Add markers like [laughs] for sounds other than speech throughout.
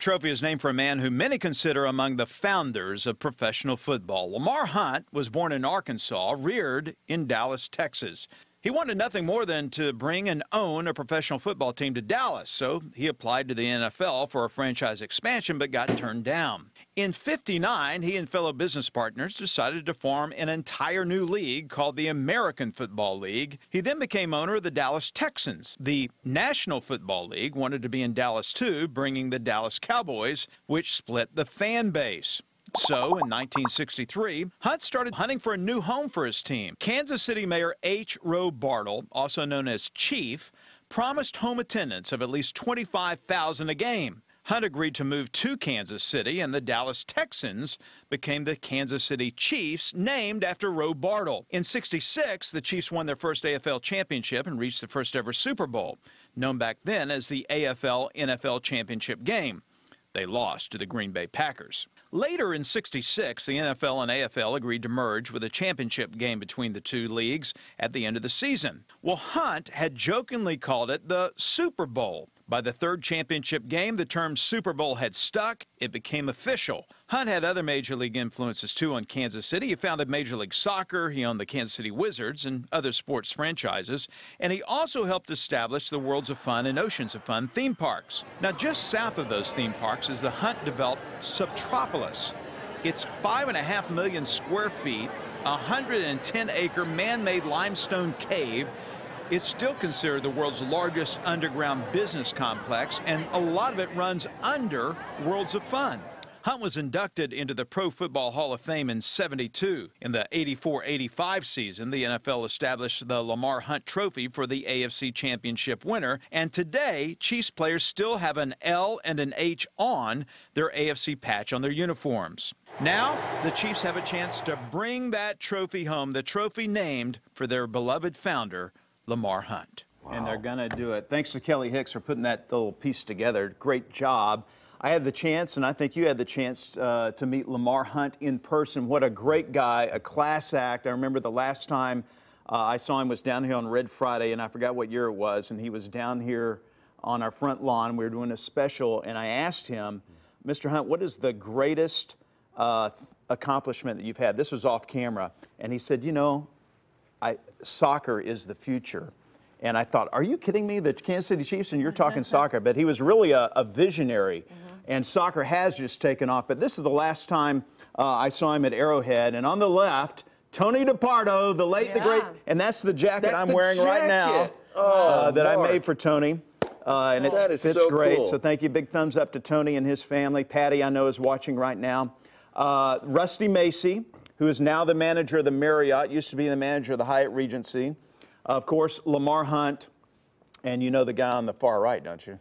The trophy is named for a man who many consider among the founders of professional football. Lamar Hunt was born in Arkansas, reared in Dallas, Texas. He wanted nothing more than to bring and own a professional football team to Dallas, so he applied to the NFL for a franchise expansion but got turned down. In 59, he and fellow business partners decided to form an entire new league called the American Football League. He then became owner of the Dallas Texans. The National Football League wanted to be in Dallas too, bringing the Dallas Cowboys, which split the fan base. So, in 1963, Hunt started hunting for a new home for his team. Kansas City Mayor H. Roe Bartle, also known as Chief, promised home attendance of at least 25,000 a game. Hunt agreed to move to Kansas City, and the Dallas Texans became the Kansas City Chiefs, named after Roe Bartle. In 66, the Chiefs won their first AFL championship and reached the first ever Super Bowl, known back then as the AFL NFL Championship game. They lost to the Green Bay Packers. Later in 66, the NFL and AFL agreed to merge with a championship game between the two leagues at the end of the season. Well, Hunt had jokingly called it the Super Bowl. By the third championship game, the term Super Bowl had stuck. It became official. Hunt had other Major League influences too on Kansas City. He founded Major League Soccer, he owned the Kansas City Wizards and other sports franchises, and he also helped establish the Worlds of Fun and Oceans of Fun theme parks. Now, just south of those theme parks is the Hunt developed Subtropolis. It's five and a half million square feet, a 110 acre man made limestone cave it's still considered the world's largest underground business complex, and a lot of it runs under Worlds of Fun. Hunt was inducted into the Pro Football Hall of Fame in 72. In the 84-85 season, the NFL established the Lamar Hunt Trophy for the AFC Championship winner, and today, Chiefs players still have an L and an H on their AFC patch on their uniforms. Now, the Chiefs have a chance to bring that trophy home, the trophy named for their beloved founder, Lamar Hunt. Wow. And they're going to do it. Thanks to Kelly Hicks for putting that little piece together. Great job. I had the chance, and I think you had the chance uh, to meet Lamar Hunt in person. What a great guy, a class act. I remember the last time uh, I saw him was down here on Red Friday, and I forgot what year it was, and he was down here on our front lawn. We were doing a special, and I asked him, Mr. Hunt, what is the greatest uh, accomplishment that you've had? This was off camera. And he said, you know, I, soccer is the future. And I thought, are you kidding me? The Kansas City Chiefs, and you're talking [laughs] soccer. But he was really a, a visionary. Mm-hmm. And soccer has just taken off. But this is the last time uh, I saw him at Arrowhead. And on the left, Tony DiPardo, the late, yeah. the great, and that's the jacket that's I'm the wearing jacket. right now oh, uh, that Mark. I made for Tony. Uh, and it's, it's so great. Cool. So thank you. Big thumbs up to Tony and his family. Patty, I know, is watching right now. Uh, Rusty Macy, who is now the manager of the Marriott, used to be the manager of the Hyatt Regency. Of course, Lamar Hunt, and you know the guy on the far right, don't you?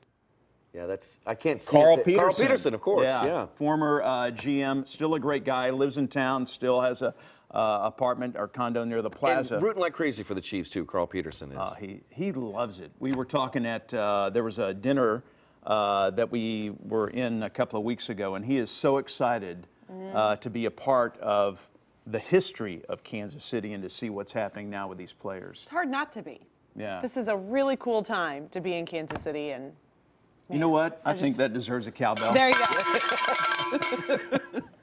Yeah, that's I can't see Carl it. Peterson. Carl Peterson, of course. Yeah, yeah. former uh, GM, still a great guy. Lives in town, still has a uh, apartment or condo near the plaza. And rooting like crazy for the Chiefs too. Carl Peterson is. Uh, he he loves it. We were talking at uh, there was a dinner uh, that we were in a couple of weeks ago, and he is so excited mm. to be a part of the history of Kansas City and to see what's happening now with these players. It's hard not to be. Yeah. This is a really cool time to be in Kansas City and you know what? I, I think that deserves a cowbell. There you go. [laughs] [laughs]